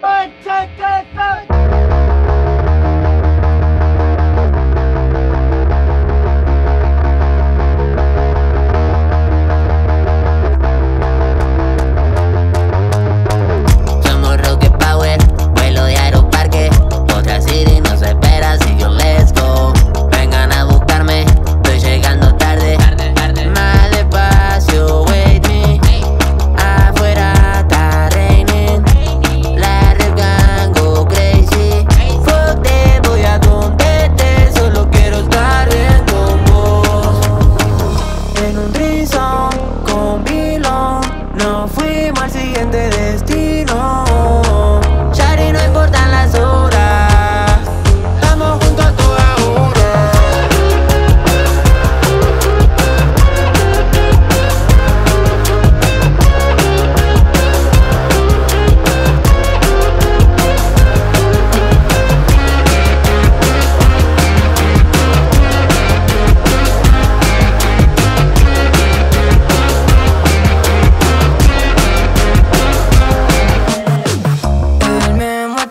But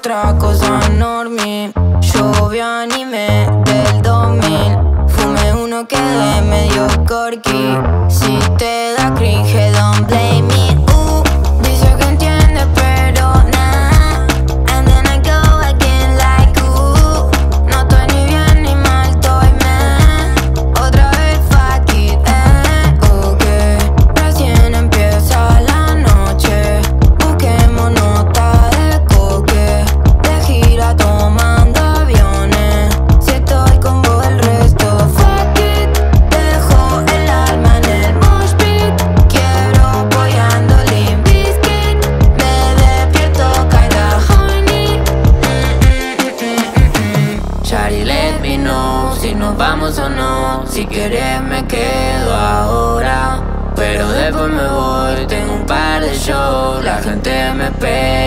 Si vamos o no. Si quieres me quedo ahora. Pero después me voy, tengo un par de shows, la gente me espera.